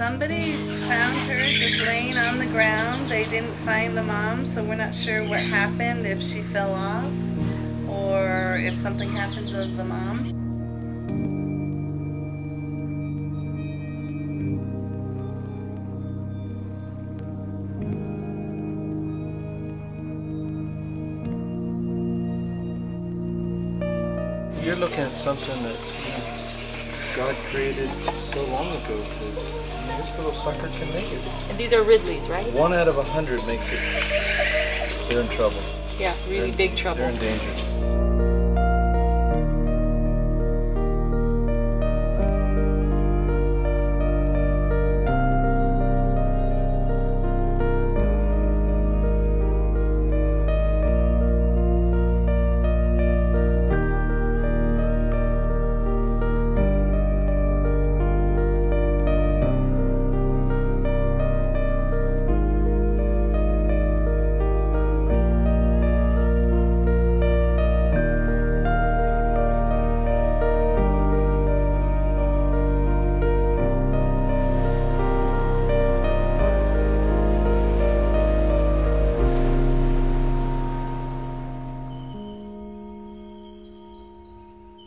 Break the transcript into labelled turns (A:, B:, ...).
A: somebody found her just laying on the ground. They didn't find the mom, so we're not sure what happened, if she fell off or if something happened to the mom.
B: You're looking at something that God created so long ago to. I mean, this little sucker can make it.
C: And these are Ridley's, right?
B: One out of a hundred makes it. They're in trouble.
C: Yeah, really
B: They're-
C: big trouble.
B: They're in danger.